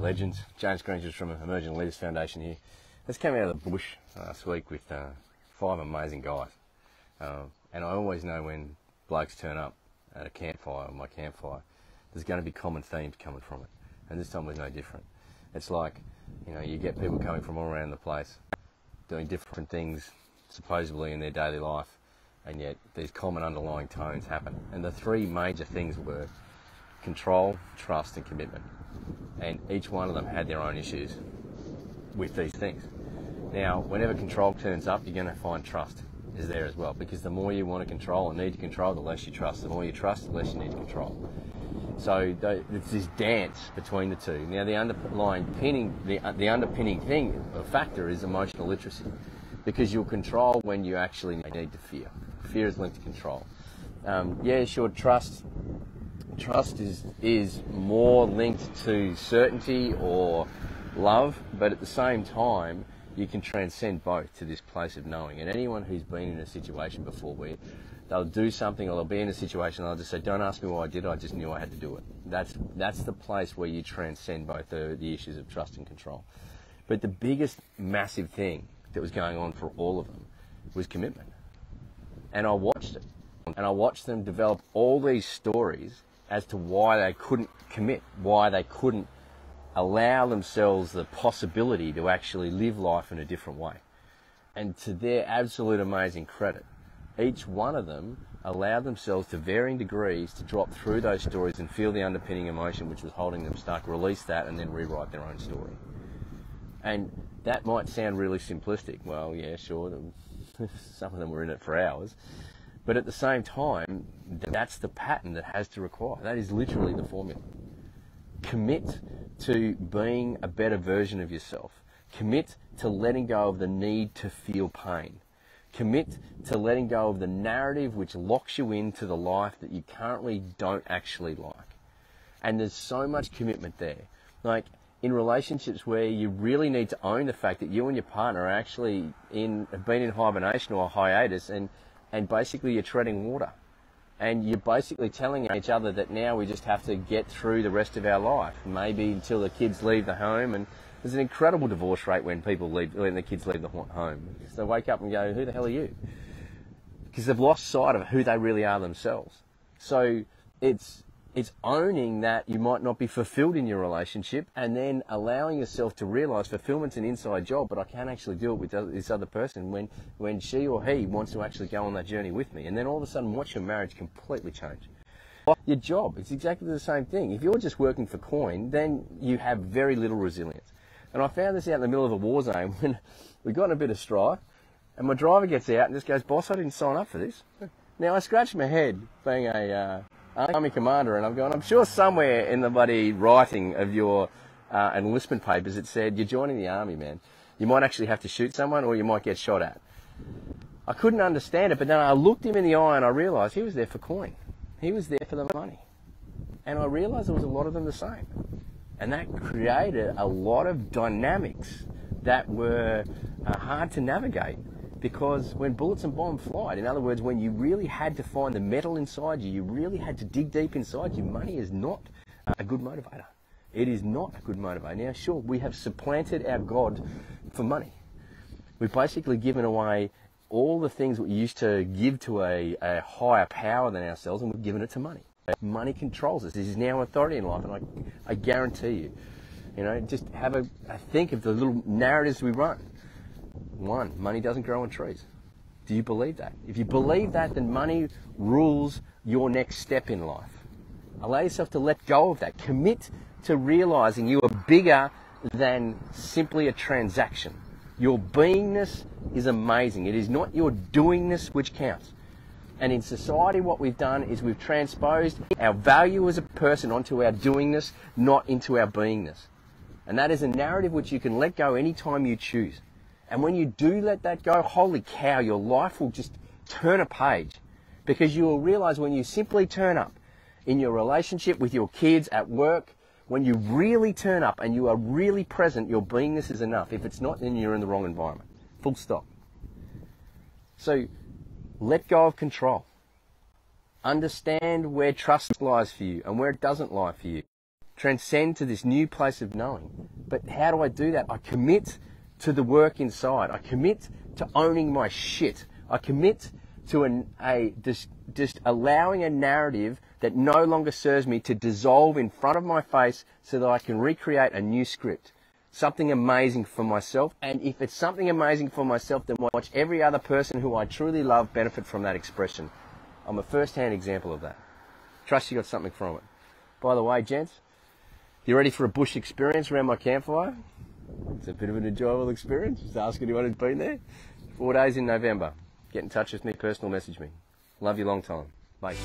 Legends. James Greenshields from Emergent Leaders Foundation here. Just came out of the bush last week with uh, five amazing guys. Uh, and I always know when blokes turn up at a campfire, or my campfire, there's going to be common themes coming from it. And this time was no different. It's like, you know, you get people coming from all around the place, doing different things supposedly in their daily life, and yet these common underlying tones happen. And the three major things were control, trust, and commitment. And each one of them had their own issues with these things. Now, whenever control turns up, you're going to find trust is there as well because the more you want to control and need to control, the less you trust. The more you trust, the less you need to control. So it's this dance between the two. Now, the underlying pinning, the, the underpinning thing, a factor is emotional literacy because you'll control when you actually need to fear. Fear is linked to control. Um, yeah, sure, trust trust is is more linked to certainty or love, but at the same time, you can transcend both to this place of knowing. And anyone who's been in a situation before where they'll do something or they'll be in a situation and they'll just say, "Don't ask me why I did it. I just knew I had to do it." That's that's the place where you transcend both the, the issues of trust and control. But the biggest massive thing that was going on for all of them was commitment. And I watched it. And I watched them develop all these stories as to why they couldn't commit, why they couldn't allow themselves the possibility to actually live life in a different way. And to their absolute amazing credit, each one of them allowed themselves to varying degrees to drop through those stories and feel the underpinning emotion which was holding them stuck, release that, and then rewrite their own story. And that might sound really simplistic. Well, yeah, sure, some of them were in it for hours. But at the same time, that's the pattern that has to require. That is literally the formula. Commit to being a better version of yourself. Commit to letting go of the need to feel pain. Commit to letting go of the narrative which locks you into the life that you currently don't actually like. And there's so much commitment there. Like in relationships where you really need to own the fact that you and your partner are actually in have been in hibernation or a hiatus and and basically you're treading water. And you're basically telling each other that now we just have to get through the rest of our life, maybe until the kids leave the home. And there's an incredible divorce rate when people leave, when the kids leave the home. So they wake up and go, "Who the hell are you?" Because they've lost sight of who they really are themselves. So it's it's owning that you might not be fulfilled in your relationship and then allowing yourself to realize fulfillment's an inside job, but I can actually do it with this other person when, when she or he wants to actually go on that journey with me. And then all of a sudden, watch your marriage completely change. Your job, it's exactly the same thing. If you're just working for coin, then you have very little resilience. And I found this out in the middle of a war zone when we got in a bit of strife, and my driver gets out and just goes, Boss, I didn't sign up for this. Now, I scratched my head being a. Uh, Army commander, and I'm going, I'm sure somewhere in the bloody writing of your uh, enlistment papers it said, you're joining the army, man. You might actually have to shoot someone or you might get shot at. I couldn't understand it, but then I looked him in the eye and I realised he was there for coin. He was there for the money. And I realised there was a lot of them the same. And that created a lot of dynamics that were uh, hard to navigate because when bullets and bombs fly, in other words, when you really had to find the mettle inside you, you really had to dig deep inside you, money is not a good motivator. It is not a good motivator. Now, sure, we have supplanted our God for money. We've basically given away all the things we used to give to a, a higher power than ourselves, and we've given it to money. Money controls us. This is now authority in life, and I, I guarantee you, you know, just have a, a think of the little narratives we run. One, money doesn't grow on trees. Do you believe that? If you believe that, then money rules your next step in life. Allow yourself to let go of that. Commit to realizing you are bigger than simply a transaction. Your beingness is amazing. It is not your doingness which counts. And in society, what we've done is we've transposed our value as a person onto our doingness, not into our beingness. And that is a narrative which you can let go anytime you choose. And when you do let that go, holy cow, your life will just turn a page because you will realize when you simply turn up in your relationship with your kids at work, when you really turn up and you are really present, your beingness is enough. If it's not, then you're in the wrong environment. Full stop. So let go of control. Understand where trust lies for you and where it doesn't lie for you. transcend to this new place of knowing. But how do I do that? I commit to the work inside. I commit to owning my shit. I commit to an, a just, just allowing a narrative that no longer serves me to dissolve in front of my face so that I can recreate a new script. Something amazing for myself. And if it's something amazing for myself, then watch every other person who I truly love benefit from that expression. I'm a first hand example of that. Trust you got something from it. By the way, gents, you ready for a bush experience around my campfire? It's a bit of an enjoyable experience. Just ask anyone who's been there. Four days in November. Get in touch with me, personal message me. Love you long time. Bye.